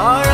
All right.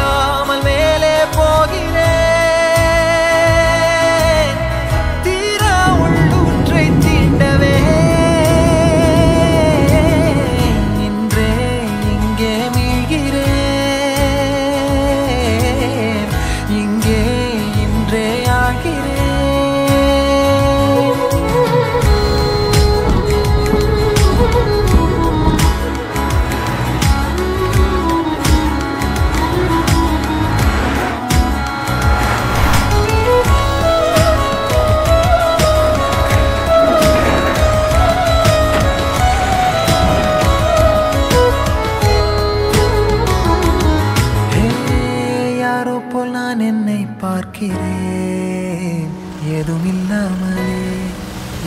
பார்க்கிறேன். ஏதும் இல்லாமலே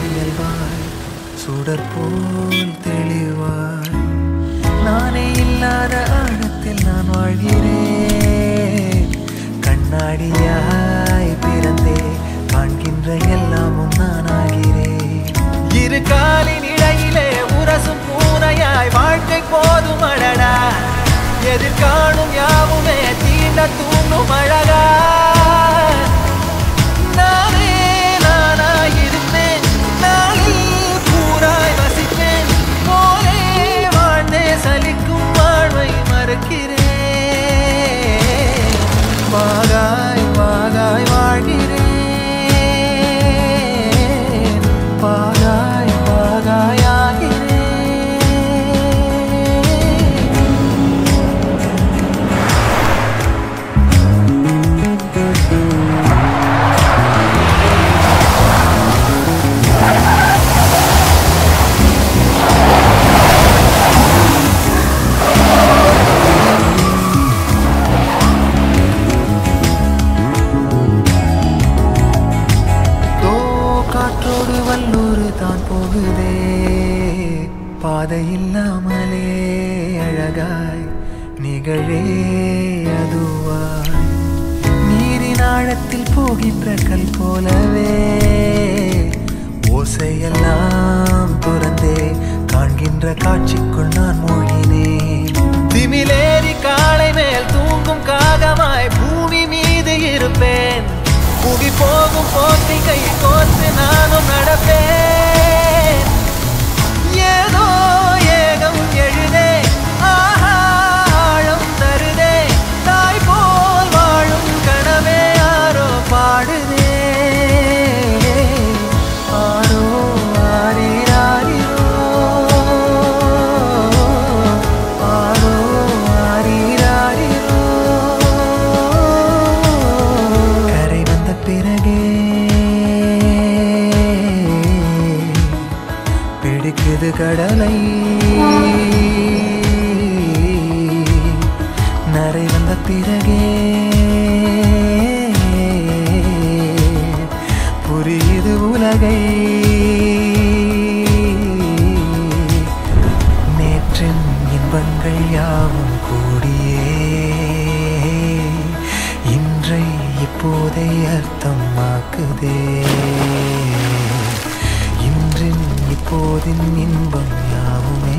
இயல்பாய் சுடர் போல் தெளிவாய். நானே இல்லாத ஆழத்தில் நான் வாழ்கிறேன். கண்ணாடியாய் பிறந்தே காண்கின்ற எல்லாமும் நான் ஆகிறேன் இரு காலின் இடையிலே உரசும் பூனையாய் வாழ்க்கை போதும் அடடா எதிர்காணும் யாவுமே காற்றோடு வல்லூர் தான் போகுதே. பாதை இல்லாமலே அழகாய் நிகழே அதுவாய். நீரின் ஆழத்தில் போகின்ற கல் போலவே ஓசையெல்லாம் துறந்தே. காண்கின்ற காட்சிக்குள் நான் மூழ்கினேன் கடலை. நரை வந்த பிறகே. புரியுது உலகை. நேற்றின் இன்பங்கள் யாவும் கூடியே. இன்றை இப்போதை அர்த்தமாக்குதே இப்போதின் இன்பம் யாவுமே.